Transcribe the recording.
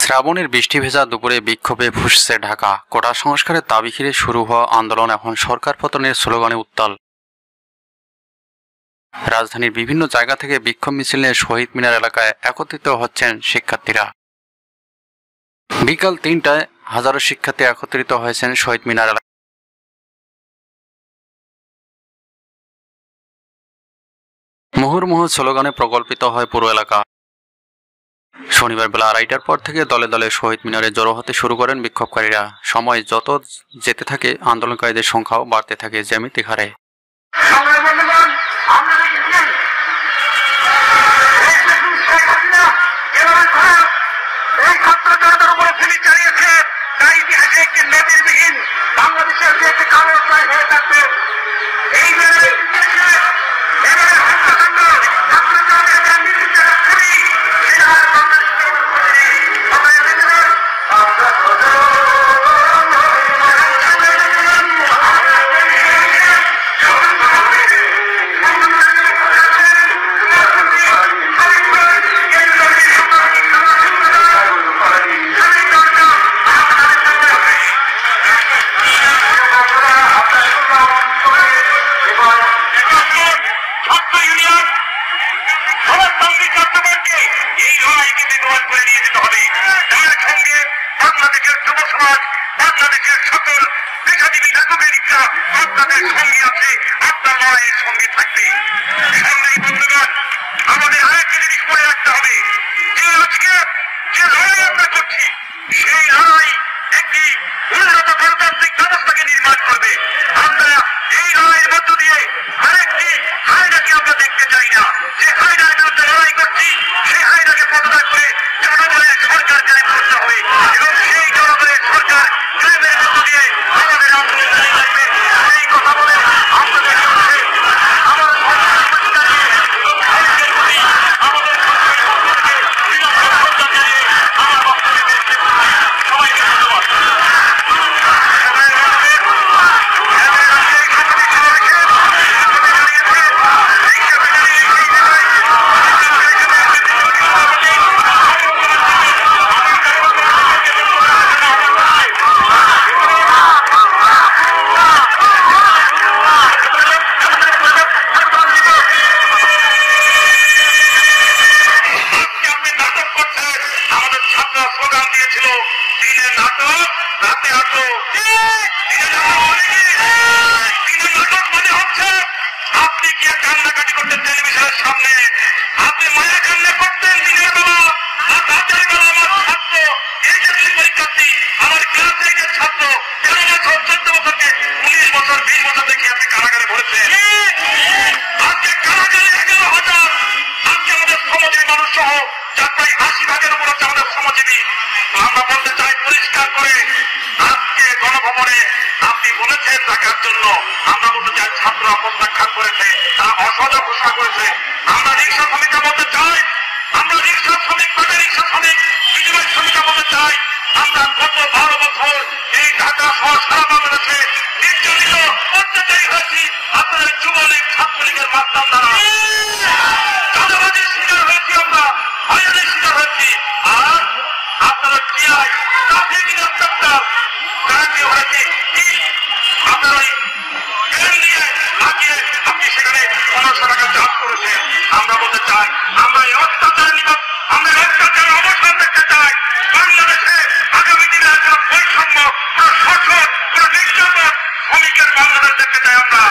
শ্রাবণের বৃষ্টি ভেজা দুপুরে বিক্ষোভে ফুসছে ঢাকা। কোটা সংস্কারের দাবি ঘিরে শুরু হওয়া আন্দোলন এখন সরকার পতনের স্লোগানে উত্তাল। রাজধানীর বিভিন্ন জায়গা থেকে বিক্ষোভ মিছিল নিয়ে শহীদ মিনার এলাকায় একত্রিত হচ্ছেন শিক্ষার্থীরা। বিকাল তিনটায় হাজারো শিক্ষার্থী একত্রিত হয়েছেন শহীদ মিনার মুহুর্মুহু স্লোগানে প্রকল্পিত হয় পুরো এলাকা। শনিবার বেলা আড়াইটার পর থেকে দলে দলে শহীদ মিনারে জড়ো হতে শুরু করেন বিক্ষোভকারীরা। সময় যত যেতে থাকে, আন্দোলনকারীদের সংখ্যাও বাড়তে থাকে জ্যামিতিক হারে। ছাত্র সকল পেশাজীবী নাগরিকরা আপনাদের সঙ্গে আছে। আপনার লড়াইয়ের সঙ্গে থাকবে নাটক রাতে আটো দিনে নাটক বলেছেন টাকার জন্য। আমরা বলতে চাই, ছাত্র প্রত্যাখ্যান করেছে, তারা অসহযোগ ঘোষণা করেছে। আমরা রিক্সা শ্রমিকের মধ্যে চাই, আমরা রিক্সা শ্রমিক পাটে রিক্সা শ্রমিক, বিনিময় শ্রমিকের মধ্যে চাই, আমরা গত বারো বছর এই ঢাকা সহ সারা বাংলাদেশে নির্যাতিত, অত্যাচারী হয়েছি। আপনাদের যুবলীগ, ছাত্রলীগের মাধ্যম দ্বারা। চাঁদাবাজির শিকার হয়েছি আমরা, হয়রানির শিকার হয়েছি। আর আপনারা কি আয় টিআই, ট্রাফিক ইন্সপেক্টর কি হয়েছে আমরা বলতে চাই আমরা এই আমরা দেখতে চাই বাংলাদেশে আগামী দিনে একটা বৈষম্য কোনো শোষণ বাংলাদেশ দেখতে চাই আমরা